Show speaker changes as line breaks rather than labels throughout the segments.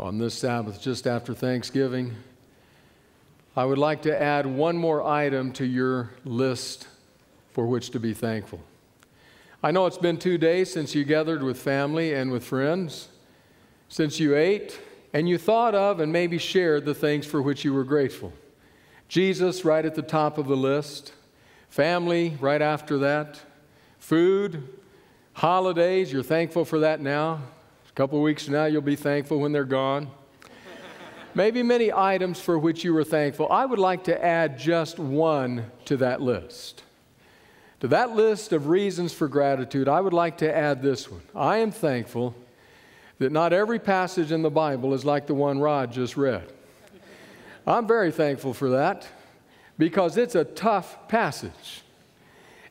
on this Sabbath just after Thanksgiving, I would like to add one more item to your list for which to be thankful. I know it's been two days since you gathered with family and with friends, since you ate and you thought of and maybe shared the things for which you were grateful. Jesus, right at the top of the list, family, right after that, food, holidays, you're thankful for that now. A couple weeks from now, you'll be thankful when they're gone. Maybe many items for which you were thankful. I would like to add just one to that list. To that list of reasons for gratitude, I would like to add this one. I am thankful that not every passage in the Bible is like the one Rod just read. I'm very thankful for that because it's a tough passage.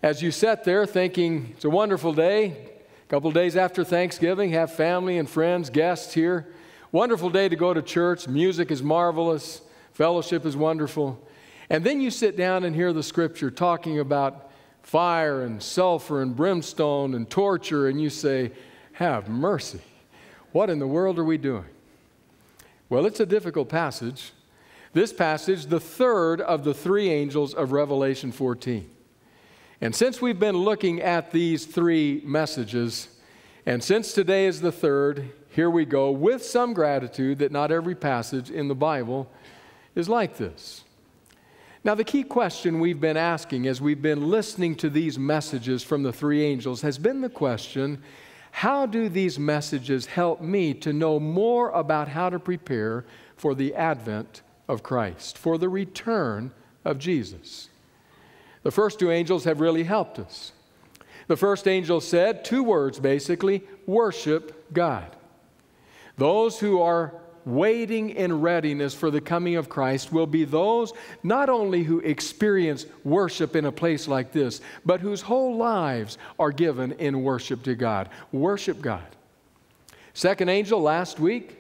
As you sat there thinking, it's a wonderful day, couple days after Thanksgiving, have family and friends, guests here. Wonderful day to go to church. Music is marvelous, fellowship is wonderful. And then you sit down and hear the scripture talking about fire and sulfur and brimstone and torture, and you say, Have mercy. What in the world are we doing? Well, it's a difficult passage. This passage, the third of the three angels of Revelation 14. And since we've been looking at these three messages, and since today is the third, here we go with some gratitude that not every passage in the Bible is like this. Now, the key question we've been asking as we've been listening to these messages from the three angels has been the question how do these messages help me to know more about how to prepare for the advent of Christ, for the return of Jesus? The first two angels have really helped us. The first angel said two words basically worship God. Those who are waiting in readiness for the coming of Christ will be those not only who experience worship in a place like this, but whose whole lives are given in worship to God. Worship God. Second angel last week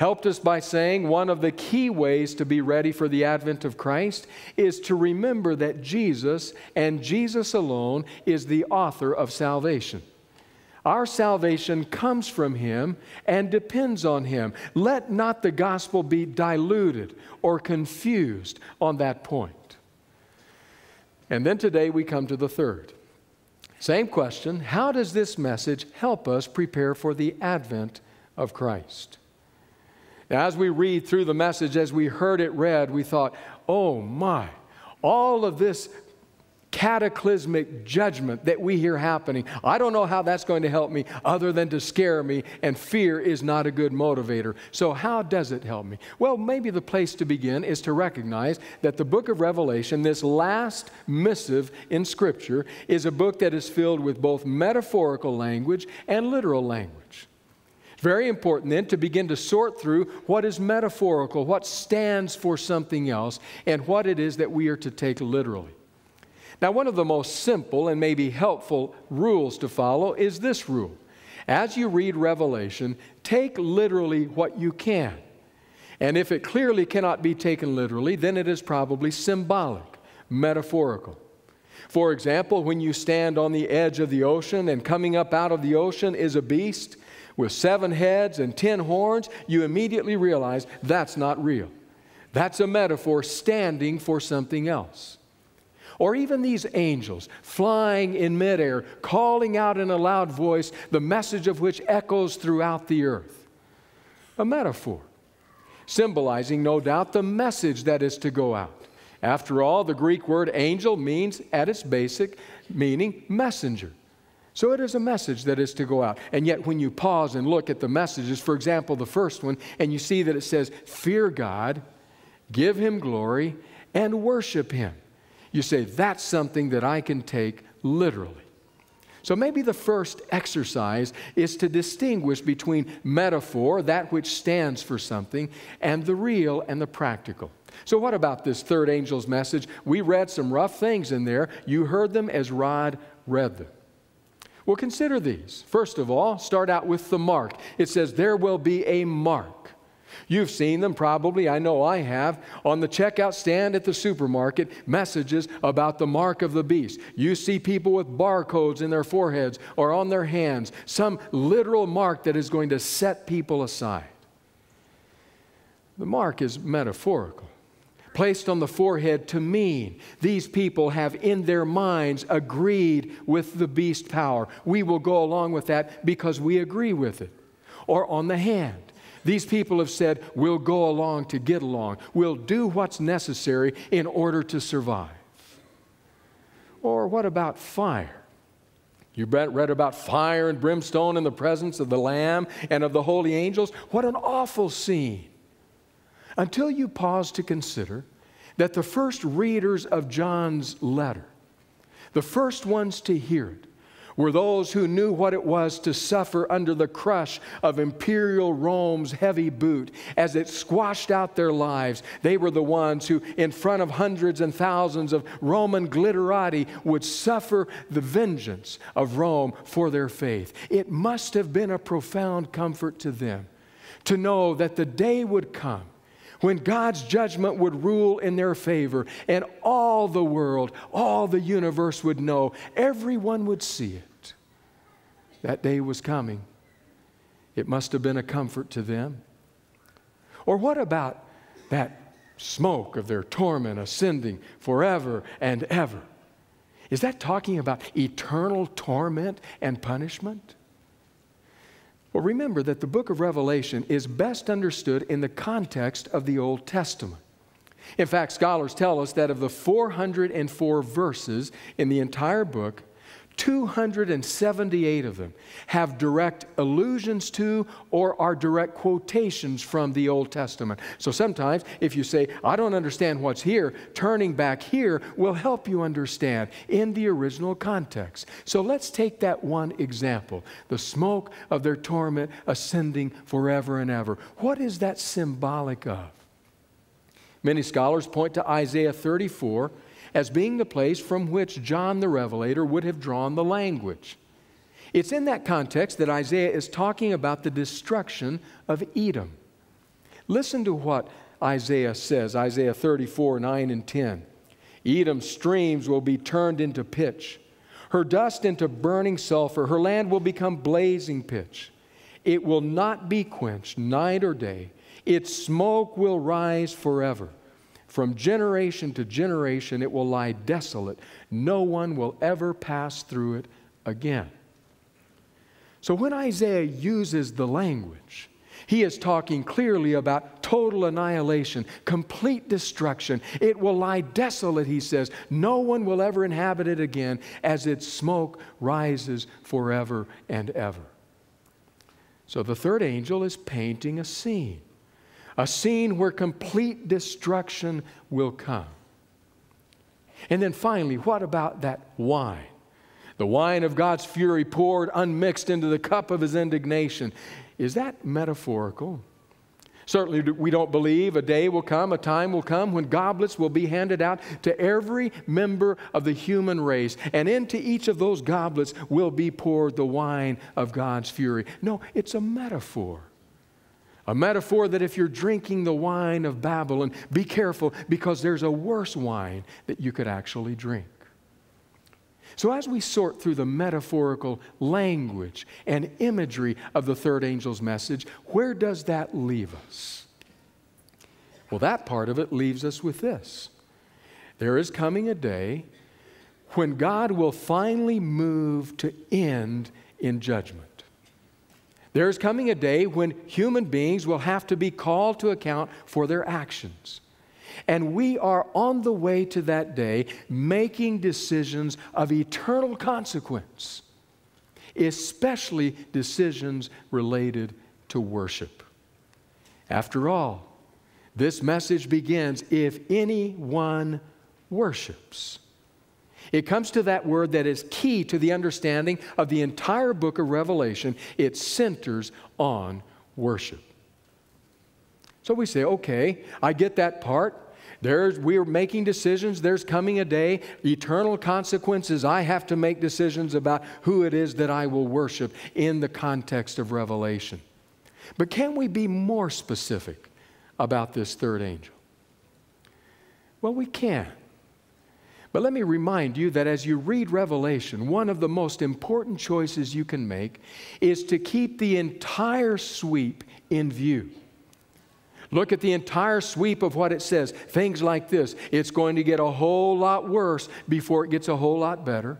helped us by saying one of the key ways to be ready for the advent of Christ is to remember that Jesus and Jesus alone is the author of salvation. Our salvation comes from Him and depends on Him. Let not the gospel be diluted or confused on that point. And then today we come to the third. Same question How does this message help us prepare for the advent of Christ? As we read through the message, as we heard it read, we thought, oh my, all of this cataclysmic judgment that we hear happening. I don't know how that's going to help me other than to scare me, and fear is not a good motivator. So, how does it help me? Well, maybe the place to begin is to recognize that the book of Revelation, this last missive in Scripture, is a book that is filled with both metaphorical language and literal language. Very important then to begin to sort through what is metaphorical, what stands for something else, and what it is that we are to take literally. Now, one of the most simple and maybe helpful rules to follow is this rule. As you read Revelation, take literally what you can. And if it clearly cannot be taken literally, then it is probably symbolic, metaphorical. For example, when you stand on the edge of the ocean and coming up out of the ocean is a beast with seven heads and ten horns, you immediately realize that's not real. That's a metaphor standing for something else. Or even these angels flying in midair, calling out in a loud voice, the message of which echoes throughout the earth. A metaphor, symbolizing, no doubt, the message that is to go out. After all, the Greek word angel means, at its basic meaning, messenger. So it is a message that is to go out. And yet, when you pause and look at the messages, for example, the first one, and you see that it says, Fear God, give Him glory, and worship Him. You say, that's something that I can take literally. So maybe the first exercise is to distinguish between metaphor, that which stands for something, and the real and the practical. So, what about this third angel's message? We read some rough things in there. You heard them as Rod read them. Well, consider these. First of all, start out with the mark. It says, There will be a mark. You've seen them probably, I know I have, on the checkout stand at the supermarket, messages about the mark of the beast. You see people with barcodes in their foreheads or on their hands, some literal mark that is going to set people aside. The mark is metaphorical, placed on the forehead to mean these people have in their minds agreed with the beast power. We will go along with that because we agree with it. Or on the hand. These people have said, We'll go along to get along. We'll do what's necessary in order to survive. Or what about fire? You read about fire and brimstone in the presence of the Lamb and of the holy angels. What an awful scene until you pause to consider that the first readers of John's letter, the first ones to hear it, were those who knew what it was to suffer under the crush of imperial Rome's heavy boot as it squashed out their lives. They were the ones who, in front of hundreds and thousands of Roman glitterati, would suffer the vengeance of Rome for their faith. It must have been a profound comfort to them to know that the day would come when God's judgment would rule in their favor, and all the world, all the universe would know, everyone would see it. That day was coming. It must have been a comfort to them. Or what about that smoke of their torment ascending forever and ever? Is that talking about eternal torment and punishment? Well, remember that the book of Revelation is best understood in the context of the Old Testament. In fact, scholars tell us that of the 404 verses in the entire book, 278 of them have direct allusions to or are direct quotations from the Old Testament. So sometimes, if you say, I don't understand what's here, turning back here will help you understand in the original context. So let's take that one example the smoke of their torment ascending forever and ever. What is that symbolic of? Many scholars point to Isaiah 34 as being the place from which John the Revelator would have drawn the language. It's in that context that Isaiah is talking about the destruction of Edom. Listen to what Isaiah says Isaiah 34 9 and 10. Edom's streams will be turned into pitch, her dust into burning sulfur, her land will become blazing pitch. It will not be quenched night or day, its smoke will rise forever. From generation to generation, it will lie desolate. No one will ever pass through it again. So when Isaiah uses the language, he is talking clearly about total annihilation, complete destruction. It will lie desolate, he says. No one will ever inhabit it again as its smoke rises forever and ever. So the third angel is painting a scene a scene where complete destruction will come. And then finally, what about that wine? The wine of God's fury poured unmixed into the cup of his indignation. Is that metaphorical? Certainly, we don't believe a day will come, a time will come when goblets will be handed out to every member of the human race, and into each of those goblets will be poured the wine of God's fury. No, it's a metaphor. A metaphor that if you're drinking the wine of Babylon, be careful because there's a worse wine that you could actually drink. So, as we sort through the metaphorical language and imagery of the third angel's message, where does that leave us? Well, that part of it leaves us with this there is coming a day when God will finally move to end in judgment. There's coming a day when human beings will have to be called to account for their actions. And we are on the way to that day making decisions of eternal consequence, especially decisions related to worship. After all, this message begins if anyone worships. It comes to that word that is key to the understanding of the entire book of Revelation. It centers on worship. So we say, okay, I get that part. There's, we're making decisions. There's coming a day, eternal consequences. I have to make decisions about who it is that I will worship in the context of Revelation. But can we be more specific about this third angel? Well, we can. But let me remind you that as you read Revelation, one of the most important choices you can make is to keep the entire sweep in view. Look at the entire sweep of what it says. Things like this it's going to get a whole lot worse before it gets a whole lot better.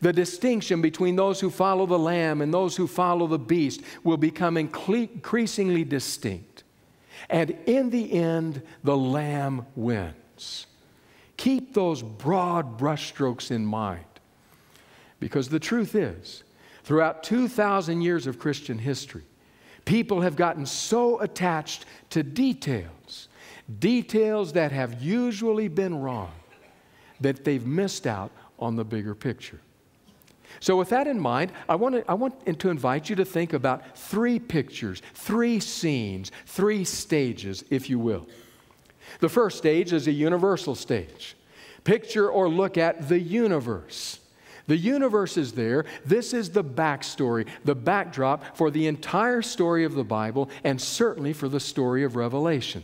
The distinction between those who follow the Lamb and those who follow the beast will become increasingly distinct. And in the end, the Lamb wins. Keep those broad brushstrokes in mind. Because the truth is, throughout 2,000 years of Christian history, People have gotten so attached to details, details that have usually been wrong, that they've missed out on the bigger picture. So, with that in mind, I want, to, I want to invite you to think about three pictures, three scenes, three stages, if you will. The first stage is a universal stage. Picture or look at the universe. The universe is there. This is the backstory, the backdrop for the entire story of the Bible and certainly for the story of Revelation.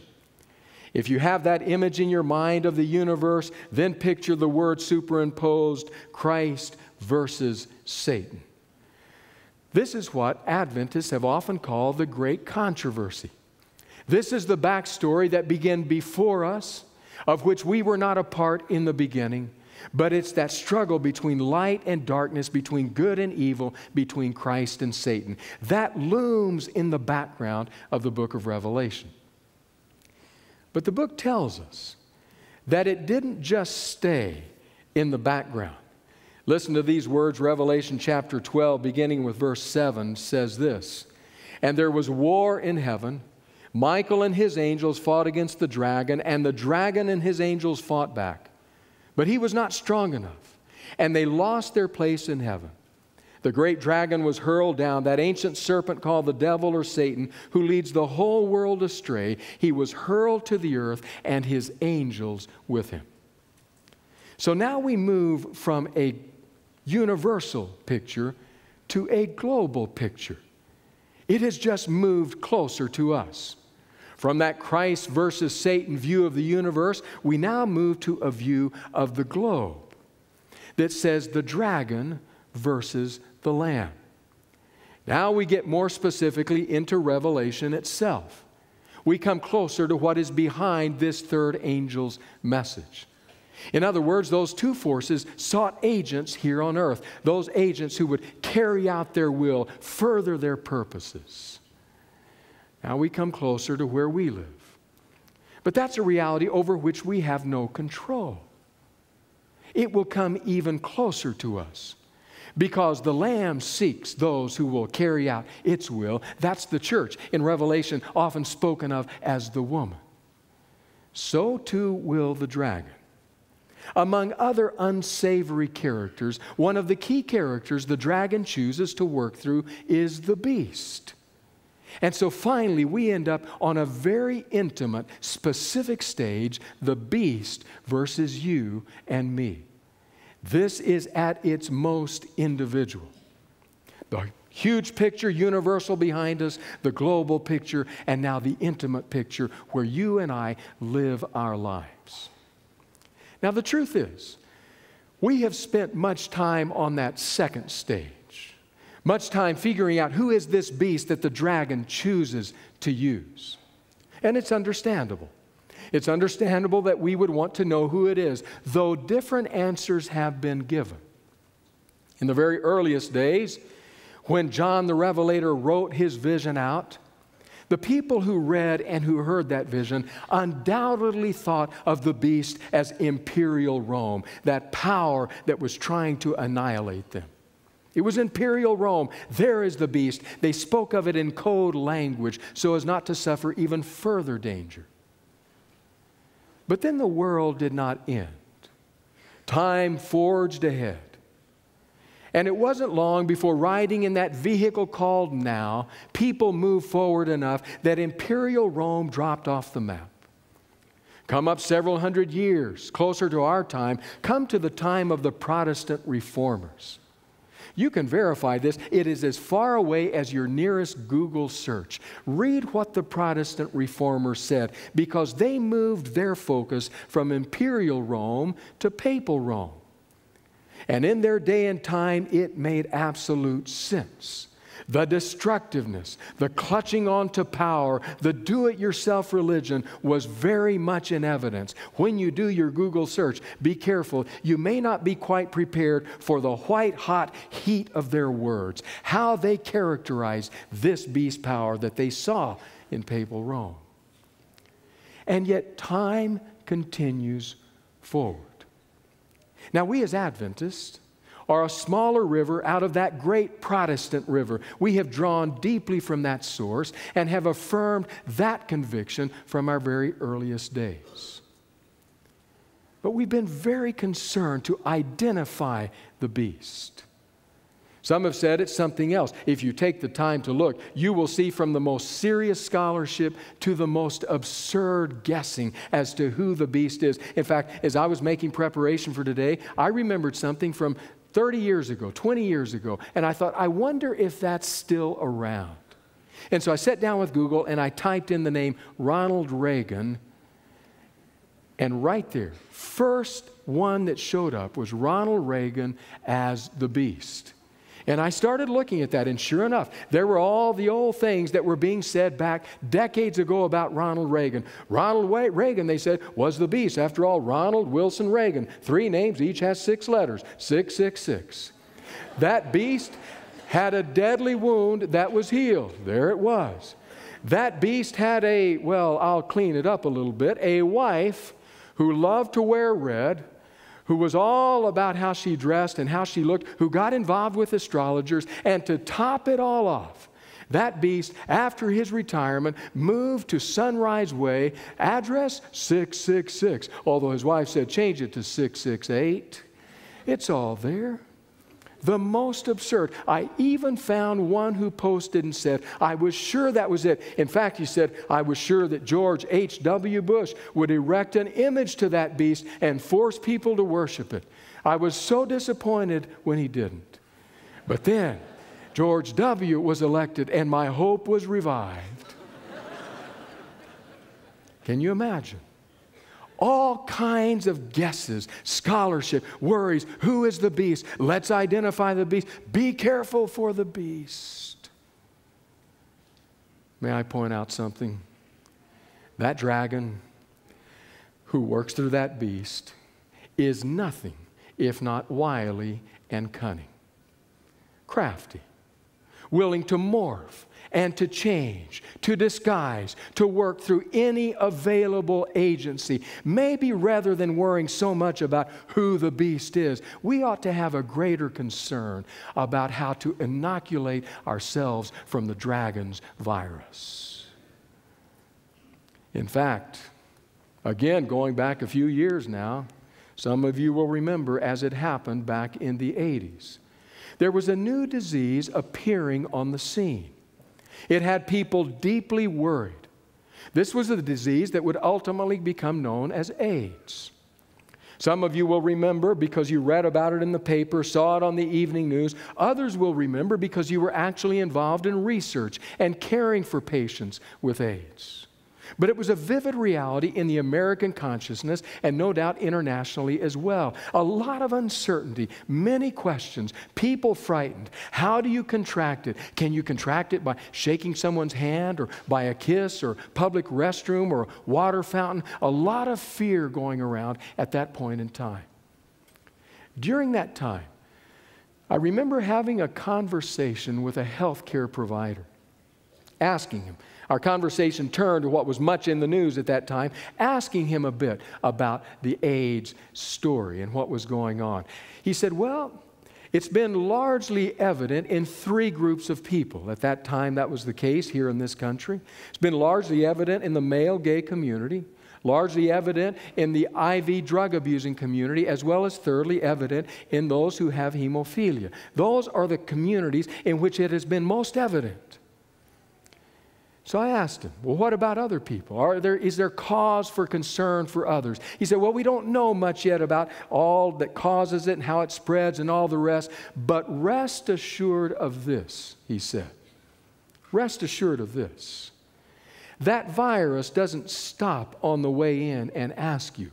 If you have that image in your mind of the universe, then picture the word superimposed Christ versus Satan. This is what Adventists have often called the great controversy. This is the backstory that began before us, of which we were not a part in the beginning but it's that struggle between light and darkness, between good and evil, between Christ and Satan. That looms in the background of the book of Revelation. But the book tells us that it didn't just stay in the background. Listen to these words Revelation chapter 12, beginning with verse 7, says this And there was war in heaven. Michael and his angels fought against the dragon, and the dragon and his angels fought back. But he was not strong enough, and they lost their place in heaven. The great dragon was hurled down, that ancient serpent called the devil or Satan, who leads the whole world astray. He was hurled to the earth, and his angels with him. So now we move from a universal picture to a global picture. It has just moved closer to us. From that Christ versus Satan view of the universe, we now move to a view of the globe that says the dragon versus the lamb. Now we get more specifically into Revelation itself. We come closer to what is behind this third angel's message. In other words, those two forces sought agents here on earth, those agents who would carry out their will, further their purposes. Now we come closer to where we live. But that's a reality over which we have no control. It will come even closer to us because the Lamb seeks those who will carry out its will. That's the church, in Revelation, often spoken of as the woman. So too will the dragon. Among other unsavory characters, one of the key characters the dragon chooses to work through is the beast. And so finally, we end up on a very intimate, specific stage the beast versus you and me. This is at its most individual. The huge picture, universal behind us, the global picture, and now the intimate picture where you and I live our lives. Now, the truth is, we have spent much time on that second stage much time figuring out who is this beast that the dragon chooses to use. And it's understandable. It's understandable that we would want to know who it is, though different answers have been given. In the very earliest days, when John the Revelator wrote his vision out, the people who read and who heard that vision undoubtedly thought of the beast as imperial Rome, that power that was trying to annihilate them. It was imperial Rome. There is the beast. They spoke of it in code language so as not to suffer even further danger. But then the world did not end. Time forged ahead. And it wasn't long before riding in that vehicle called now, people moved forward enough that imperial Rome dropped off the map. Come up several hundred years, closer to our time, come to the time of the Protestant reformers. You can verify this. It is as far away as your nearest Google search. Read what the Protestant reformers said because they moved their focus from imperial Rome to papal Rome. And in their day and time, it made absolute sense The destructiveness, the clutching on to power, the do it yourself religion was very much in evidence. When you do your Google search, be careful. You may not be quite prepared for the white hot heat of their words, how they characterize this beast power that they saw in papal Rome. And yet, time continues forward. Now, we as Adventists, are a smaller river out of that great Protestant river. We have drawn deeply from that source and have affirmed that conviction from our very earliest days. But we've been very concerned to identify the beast. Some have said it's something else. If you take the time to look, you will see from the most serious scholarship to the most absurd guessing as to who the beast is. In fact, as I was making preparation for today, I remembered something from 30 years ago, 20 years ago, and I thought, I wonder if that's still around. And so I sat down with Google and I typed in the name Ronald Reagan, and right there, first one that showed up was Ronald Reagan as the beast. And I started looking at that, and sure enough, there were all the old things that were being said back decades ago about Ronald Reagan. Ronald Reagan, they said, was the beast. After all, Ronald Wilson Reagan. Three names, each has six letters 666. That beast had a deadly wound that was healed. There it was. That beast had a, well, I'll clean it up a little bit, a wife who loved to wear red who was all about how she dressed and how she looked, who got involved with astrologers, and to top it all off, that beast, after his retirement, moved to Sunrise Way, address 666, although his wife said change it to 668. It's all there the most absurd. I even found one who posted and said, I was sure that was it. In fact, he said, I was sure that George H.W. Bush would erect an image to that beast and force people to worship it. I was so disappointed when he didn't. But then, George W. was elected and my hope was revived. Can you imagine? All kinds of guesses, scholarship, worries. Who is the beast? Let's identify the beast. Be careful for the beast. May I point out something? That dragon who works through that beast is nothing if not wily and cunning, crafty, willing to morph and to change, to disguise, to work through any available agency. Maybe rather than worrying so much about who the beast is, we ought to have a greater concern about how to inoculate ourselves from the dragon's virus. In fact, again, going back a few years now, some of you will remember as it happened back in the 80s. There was a new disease appearing on the scene. It had people deeply worried. This was a disease that would ultimately become known as AIDS. Some of you will remember because you read about it in the paper, saw it on the evening news. Others will remember because you were actually involved in research and caring for patients with AIDS. But it was a vivid reality in the American consciousness and no doubt internationally as well. A lot of uncertainty, many questions, people frightened. How do you contract it? Can you contract it by shaking someone's hand or by a kiss or public restroom or water fountain? A lot of fear going around at that point in time. During that time, I remember having a conversation with a healthcare provider, asking him, our conversation turned to what was much in the news at that time, asking him a bit about the AIDS story and what was going on. He said, Well, it's been largely evident in three groups of people. At that time, that was the case here in this country. It's been largely evident in the male gay community, largely evident in the IV drug abusing community, as well as thirdly evident in those who have hemophilia. Those are the communities in which it has been most evident. So I asked him, Well, what about other people? Are there, is there cause for concern for others? He said, Well, we don't know much yet about all that causes it and how it spreads and all the rest, but rest assured of this, he said. Rest assured of this. That virus doesn't stop on the way in and ask you,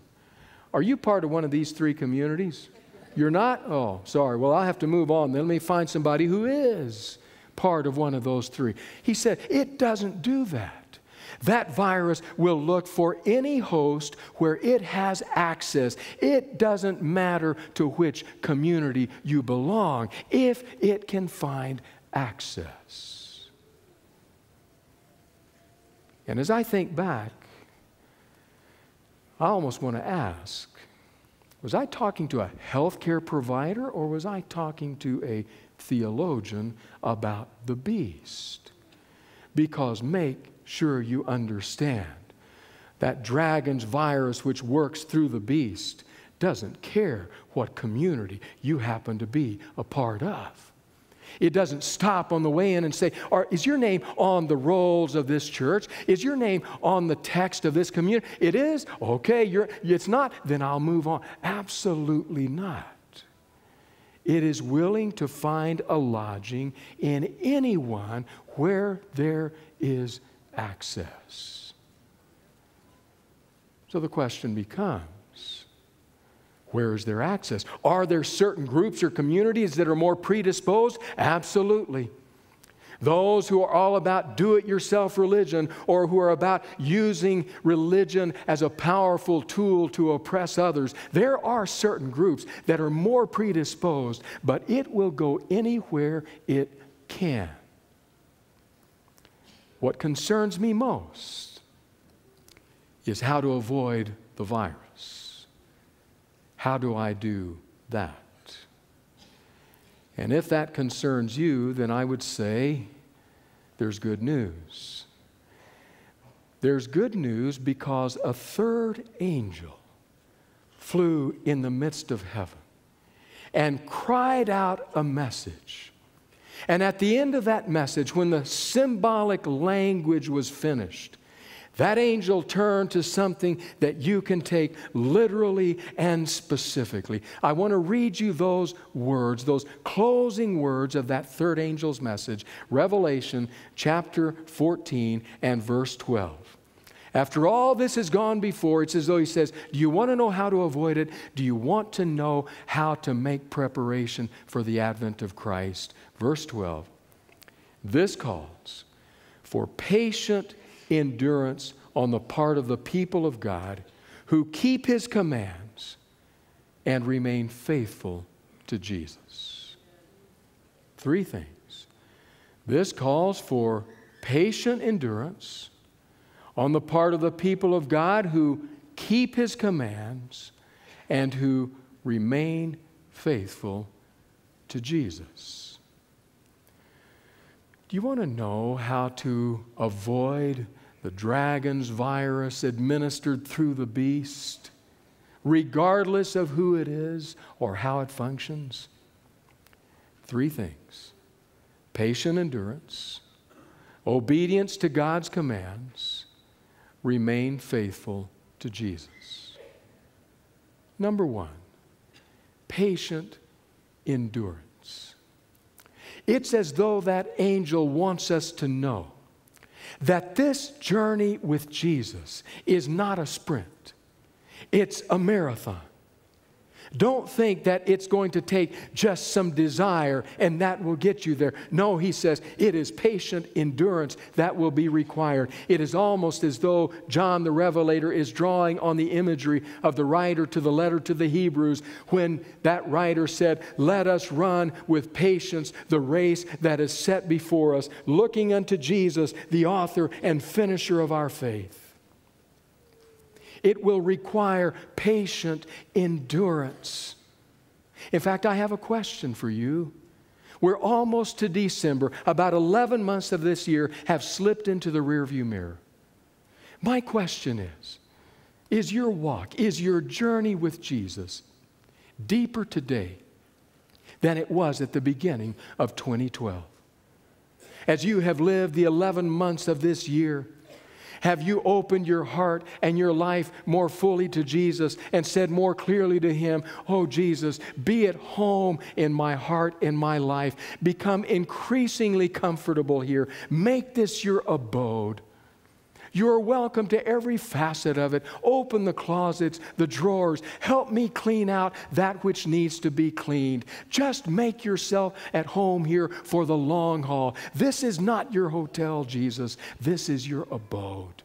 Are you part of one of these three communities? You're not? Oh, sorry. Well, I'll have to move on. Then let me find somebody who is part of one of those three. He said, It doesn't do that. That virus will look for any host where it has access. It doesn't matter to which community you belong if it can find access. And as I think back, I almost want to ask was I talking to a healthcare provider or was I talking to a theologian about the beast? Because make sure you understand that dragon's virus, which works through the beast, doesn't care what community you happen to be a part of. It doesn't stop on the way in and say, or Is your name on the rolls of this church? Is your name on the text of this community? It is? Okay, you're, it's not? Then I'll move on. Absolutely not. It is willing to find a lodging in anyone where there is access. So the question becomes where is there access? Are there certain groups or communities that are more predisposed? Absolutely. Those who are all about do it yourself religion or who are about using religion as a powerful tool to oppress others, there are certain groups that are more predisposed, but it will go anywhere it can. What concerns me most is how to avoid the virus. How do I do that? And if that concerns you, then I would say there's good news. There's good news because a third angel flew in the midst of heaven and cried out a message and at the end of that message, when the symbolic language was finished, that angel turned to something that you can take literally and specifically. I want to read you those words, those closing words of that third angel's message, Revelation chapter 14 and verse 12. After all this has gone before, it's as though he says, Do you want to know how to avoid it? Do you want to know how to make preparation for the advent of Christ? Verse 12 This calls for patient endurance on the part of the people of God who keep his commands and remain faithful to Jesus. Three things. This calls for patient endurance on the part of the people of God who keep his commands and who remain faithful to Jesus. Do you want to know how to avoid the dragon's virus administered through the beast, regardless of who it is or how it functions? Three things patient endurance, obedience to God's commands, remain faithful to Jesus. Number one, patient endurance. It's as though that angel wants us to know that this journey with Jesus is not a sprint, it's a marathon. Don't think that it's going to take just some desire and that will get you there. No, he says, it is patient endurance that will be required. It is almost as though John the Revelator is drawing on the imagery of the writer to the letter to the Hebrews when that writer said, Let us run with patience the race that is set before us, looking unto Jesus, the author and finisher of our faith. It will require patient endurance. In fact, I have a question for you. We're almost to December. About 11 months of this year have slipped into the rearview mirror. My question is Is your walk, is your journey with Jesus deeper today than it was at the beginning of 2012? As you have lived the 11 months of this year, have you opened your heart and your life more fully to Jesus and said more clearly to Him, Oh, Jesus, be at home in my heart, in my life. Become increasingly comfortable here. Make this your abode. You're welcome to every facet of it. Open the closets, the drawers. Help me clean out that which needs to be cleaned. Just make yourself at home here for the long haul. This is not your hotel, Jesus. This is your abode.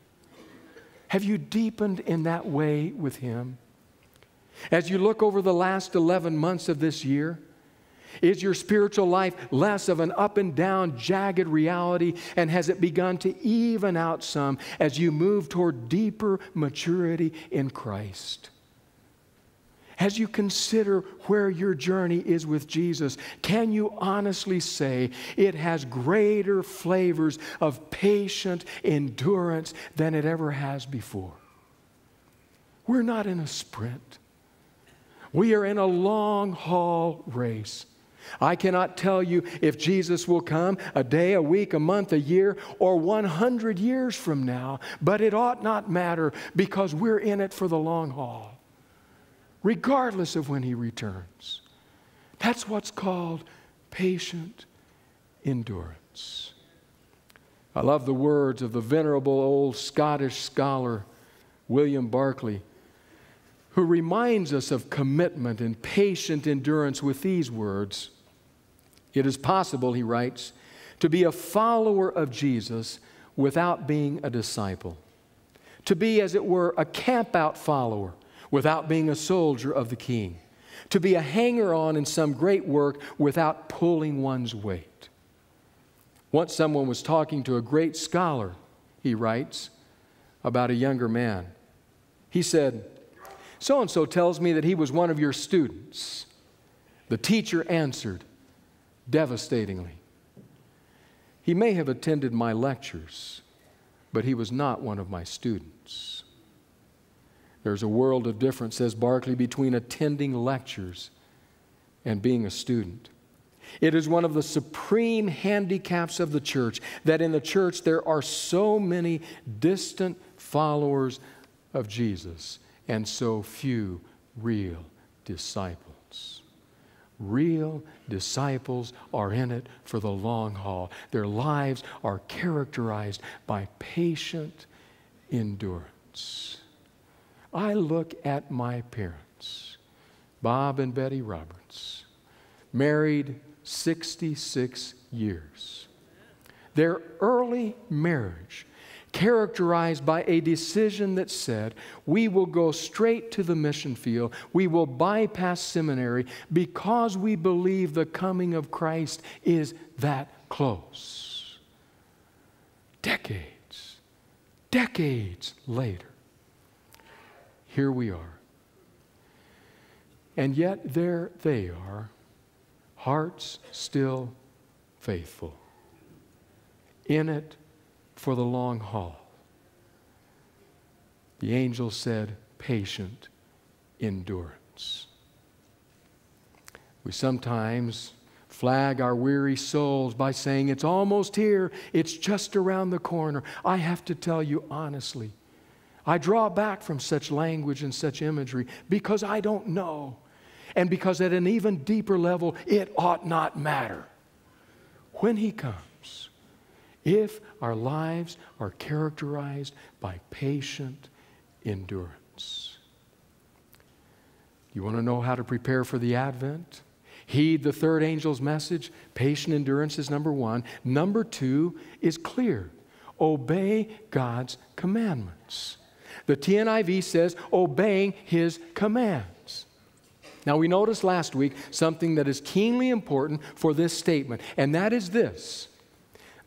Have you deepened in that way with Him? As you look over the last 11 months of this year, is your spiritual life less of an up and down, jagged reality? And has it begun to even out some as you move toward deeper maturity in Christ? As you consider where your journey is with Jesus, can you honestly say it has greater flavors of patient endurance than it ever has before? We're not in a sprint. We are in a long haul race. I cannot tell you if Jesus will come a day, a week, a month, a year, or 100 years from now, but it ought not matter because we're in it for the long haul, regardless of when He returns. That's what's called patient endurance. I love the words of the venerable old Scottish scholar William Barclay who reminds us of commitment and patient endurance with these words It is possible, he writes, to be a follower of Jesus without being a disciple, to be, as it were, a campout follower without being a soldier of the king, to be a hanger on in some great work without pulling one's weight. Once someone was talking to a great scholar, he writes, about a younger man. He said, so and so tells me that he was one of your students. The teacher answered devastatingly. He may have attended my lectures, but he was not one of my students. There's a world of difference, says Barclay, between attending lectures and being a student. It is one of the supreme handicaps of the church that in the church there are so many distant followers of Jesus and so few real disciples. Real disciples are in it for the long haul. Their lives are characterized by patient endurance. I look at my parents, Bob and Betty Roberts, married 66 years. Their early marriage characterized by a decision that said, we will go straight to the mission field, we will bypass seminary because we believe the coming of Christ is that close. Decades, decades later, here we are. And yet, there they are, hearts still faithful, in it for the long haul. The angel said, patient endurance. We sometimes flag our weary souls by saying, It's almost here, it's just around the corner. I have to tell you honestly, I draw back from such language and such imagery because I don't know. And because at an even deeper level, it ought not matter. When He comes, if our lives are characterized by patient endurance. You want to know how to prepare for the Advent? Heed the third angel's message. Patient endurance is number one. Number two is clear obey God's commandments. The TNIV says obeying his commands. Now, we noticed last week something that is keenly important for this statement, and that is this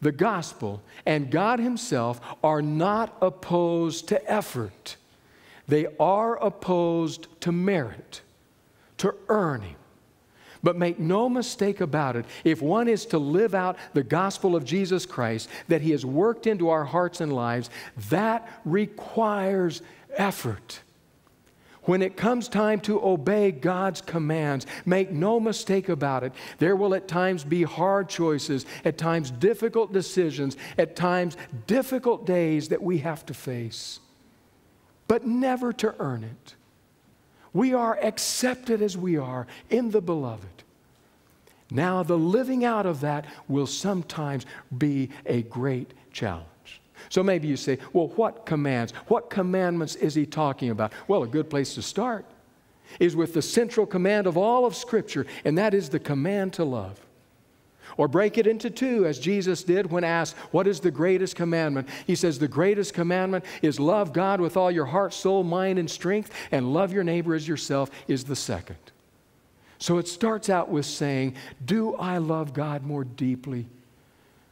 the gospel and God Himself are not opposed to effort, they are opposed to merit, to earning. But make no mistake about it, if one is to live out the gospel of Jesus Christ that He has worked into our hearts and lives, that requires effort. When it comes time to obey God's commands, make no mistake about it, there will at times be hard choices, at times difficult decisions, at times difficult days that we have to face, but never to earn it. We are accepted as we are in the beloved. Now, the living out of that will sometimes be a great challenge. So maybe you say, well, what commands? What commandments is he talking about? Well, a good place to start is with the central command of all of Scripture, and that is the command to love. Or break it into two, as Jesus did when asked, What is the greatest commandment? He says, The greatest commandment is love God with all your heart, soul, mind, and strength, and love your neighbor as yourself is the second. So it starts out with saying, Do I love God more deeply,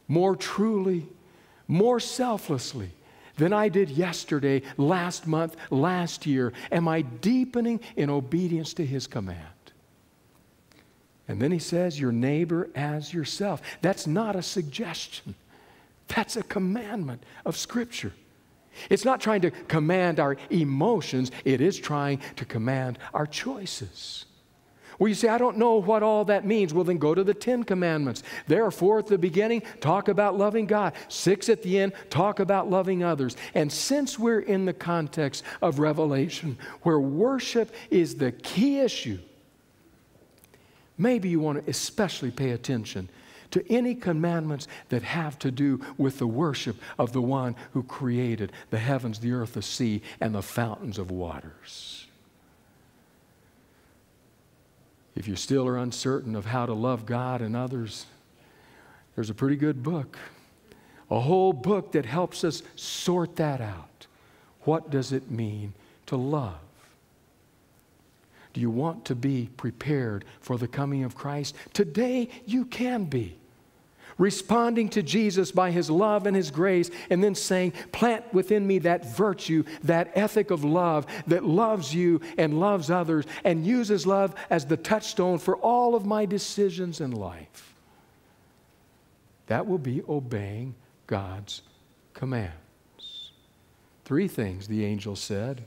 more truly, more selflessly than I did yesterday, last month, last year? Am I deepening in obedience to His command? And then he says, Your neighbor as yourself. That's not a suggestion, that's a commandment of Scripture. It's not trying to command our emotions, it is trying to command our choices. Well, you say, I don't know what all that means. Well, then go to the Ten Commandments. There are four at the beginning, talk about loving God. Six at the end, talk about loving others. And since we're in the context of Revelation, where worship is the key issue, maybe you want to especially pay attention to any commandments that have to do with the worship of the one who created the heavens, the earth, the sea, and the fountains of waters. If you still are uncertain of how to love God and others, there's a pretty good book, a whole book that helps us sort that out. What does it mean to love? Do you want to be prepared for the coming of Christ? Today, you can be. Responding to Jesus by his love and his grace, and then saying, Plant within me that virtue, that ethic of love that loves you and loves others, and uses love as the touchstone for all of my decisions in life. That will be obeying God's commands. Three things the angel said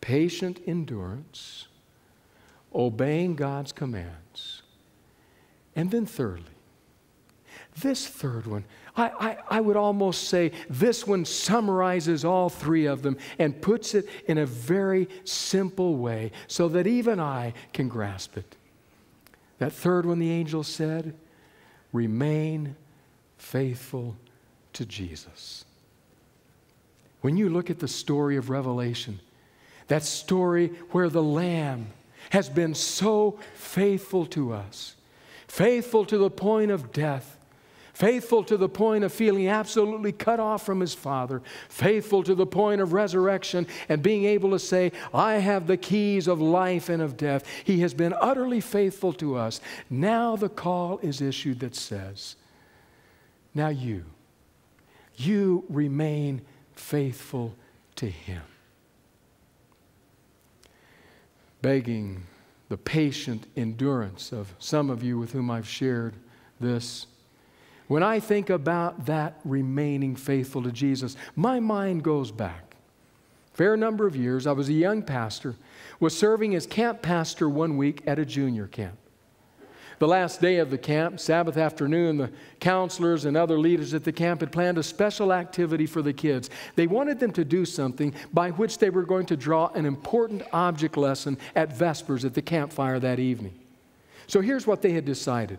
patient endurance obeying God's commands. And then, thirdly, this third one, I, I, I, would almost say this one summarizes all three of them and puts it in a very simple way so that even I can grasp it. That third one, the angel said, remain faithful to Jesus. When you look at the story of Revelation, that story where the Lamb has been so faithful to us, faithful to the point of death, faithful to the point of feeling absolutely cut off from his Father, faithful to the point of resurrection and being able to say, I have the keys of life and of death. He has been utterly faithful to us. Now the call is issued that says, Now you, you remain faithful to him begging the patient endurance of some of you with whom I've shared this. When I think about that remaining faithful to Jesus, my mind goes back. Fair number of years, I was a young pastor, was serving as camp pastor one week at a junior camp. The last day of the camp, Sabbath afternoon, the counselors and other leaders at the camp had planned a special activity for the kids. They wanted them to do something by which they were going to draw an important object lesson at Vespers at the campfire that evening. So here's what they had decided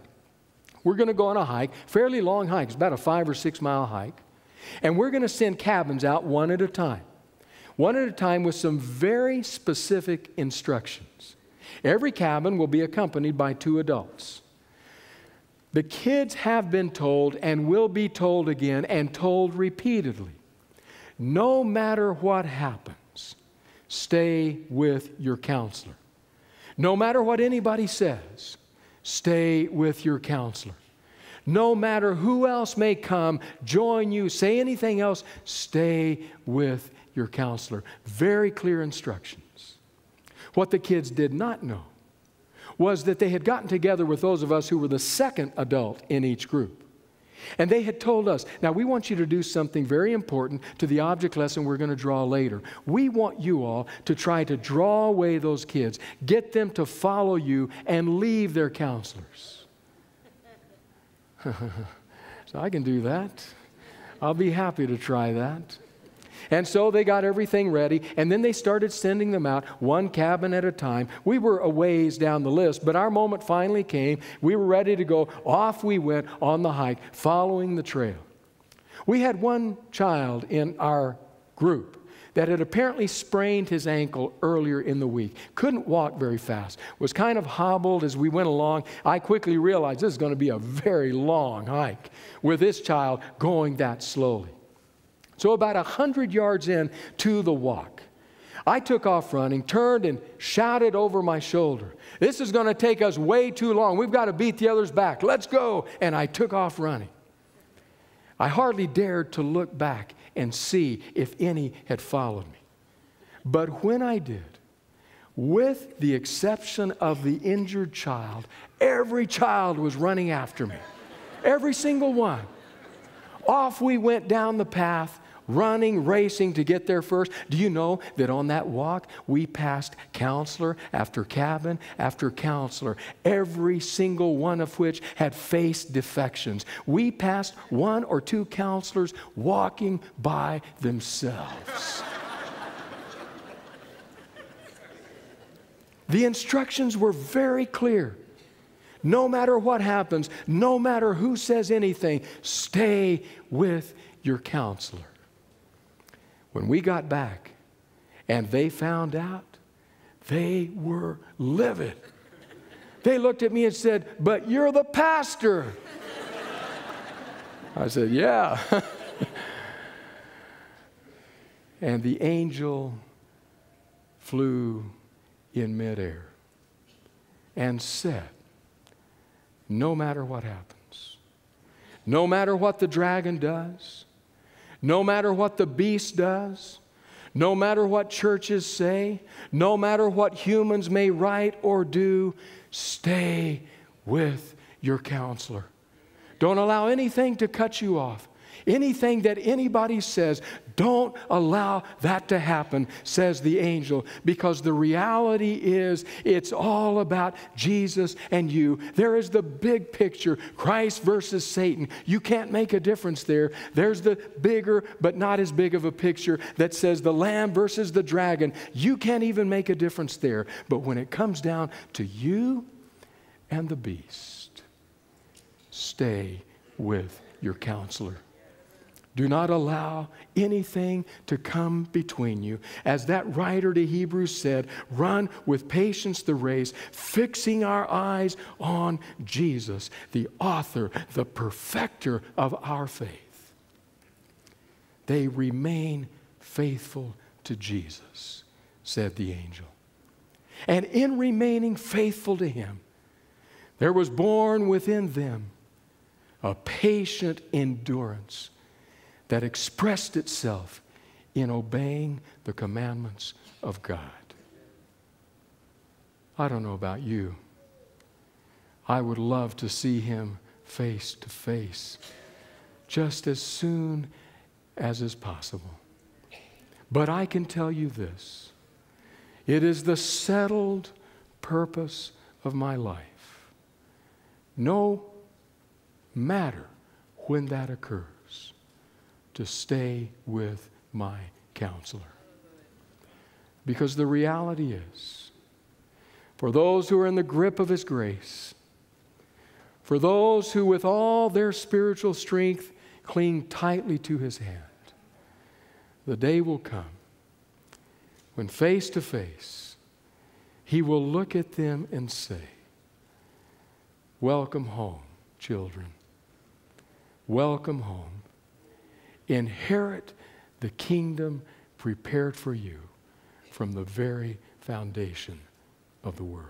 we're going to go on a hike, fairly long hike, it's about a five or six mile hike, and we're going to send cabins out one at a time. One at a time with some very specific instructions. Every cabin will be accompanied by two adults. The kids have been told and will be told again and told repeatedly no matter what happens, stay with your counselor. No matter what anybody says, stay with your counselor. No matter who else may come, join you, say anything else, stay with your counselor. Very clear instructions. What the kids did not know was that they had gotten together with those of us who were the second adult in each group. And they had told us, now we want you to do something very important to the object lesson we're going to draw later. We want you all to try to draw away those kids, get them to follow you, and leave their counselors. so I can do that. I'll be happy to try that. And so they got everything ready, and then they started sending them out one cabin at a time. We were a ways down the list, but our moment finally came. We were ready to go. Off we went on the hike, following the trail. We had one child in our group that had apparently sprained his ankle earlier in the week. Couldn't walk very fast, was kind of hobbled as we went along. I quickly realized this is going to be a very long hike with this child going that slowly. So, about 100 yards in to the walk, I took off running, turned, and shouted over my shoulder, This is going to take us way too long. We've got to beat the others back. Let's go. And I took off running. I hardly dared to look back and see if any had followed me. But when I did, with the exception of the injured child, every child was running after me. Every single one. Off we went down the path running, racing to get there first. Do you know that on that walk, we passed counselor after cabin after counselor, every single one of which had faced defections. We passed one or two counselors walking by themselves. the instructions were very clear. No matter what happens, no matter who says anything, stay with your counselor. When we got back and they found out, they were livid. They looked at me and said, But you're the pastor. I said, Yeah. and the angel flew in midair and said, No matter what happens, no matter what the dragon does, no matter what the beast does, no matter what churches say, no matter what humans may write or do, stay with your counselor. Don't allow anything to cut you off. Anything that anybody says, don't allow that to happen, says the angel, because the reality is it's all about Jesus and you. There is the big picture Christ versus Satan. You can't make a difference there. There's the bigger, but not as big of a picture that says the lamb versus the dragon. You can't even make a difference there. But when it comes down to you and the beast, stay with your counselor. Do not allow anything to come between you. As that writer to Hebrews said, run with patience the race, fixing our eyes on Jesus, the author, the perfecter of our faith. They remain faithful to Jesus, said the angel. And in remaining faithful to him, there was born within them a patient endurance that expressed itself in obeying the commandments of God. I don't know about you. I would love to see him face to face just as soon as is possible. But I can tell you this it is the settled purpose of my life. No matter when that occurs to stay with my counselor. Because the reality is, for those who are in the grip of His grace, for those who, with all their spiritual strength, cling tightly to His hand, the day will come when face to face, He will look at them and say, Welcome home, children. Welcome home inherit the kingdom prepared for you from the very foundation of the world.